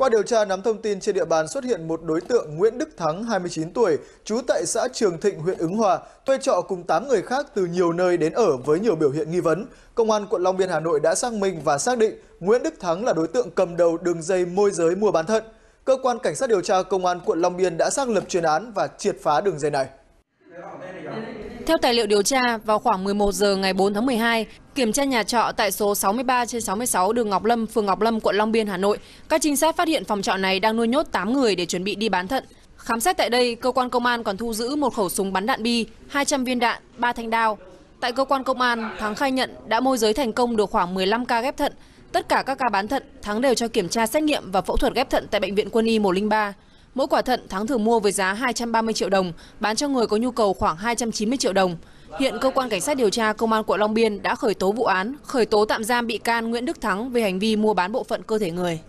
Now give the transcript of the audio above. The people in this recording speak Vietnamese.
Qua điều tra nắm thông tin trên địa bàn xuất hiện một đối tượng Nguyễn Đức Thắng, 29 tuổi, trú tại xã Trường Thịnh, huyện Ứng Hòa, thuê trọ cùng 8 người khác từ nhiều nơi đến ở với nhiều biểu hiện nghi vấn. Công an quận Long Biên Hà Nội đã xác minh và xác định Nguyễn Đức Thắng là đối tượng cầm đầu đường dây môi giới mua bán thận. Cơ quan cảnh sát điều tra công an quận Long Biên đã xác lập chuyên án và triệt phá đường dây này. Theo tài liệu điều tra, vào khoảng 11 giờ ngày 4 tháng 12, kiểm tra nhà trọ tại số 63 trên 66 đường Ngọc Lâm, phường Ngọc Lâm, quận Long Biên, Hà Nội, các trinh sát phát hiện phòng trọ này đang nuôi nhốt 8 người để chuẩn bị đi bán thận. Khám xét tại đây, cơ quan công an còn thu giữ một khẩu súng bắn đạn bi, 200 viên đạn, 3 thanh đao. Tại cơ quan công an, Thắng khai nhận đã môi giới thành công được khoảng 15 ca ghép thận. Tất cả các ca bán thận, Thắng đều cho kiểm tra xét nghiệm và phẫu thuật ghép thận tại bệnh viện Quân y 103. Mỗi quả thận Thắng thường mua với giá 230 triệu đồng, bán cho người có nhu cầu khoảng 290 triệu đồng. Hiện cơ quan cảnh sát điều tra công an quận Long Biên đã khởi tố vụ án, khởi tố tạm giam bị can Nguyễn Đức Thắng về hành vi mua bán bộ phận cơ thể người.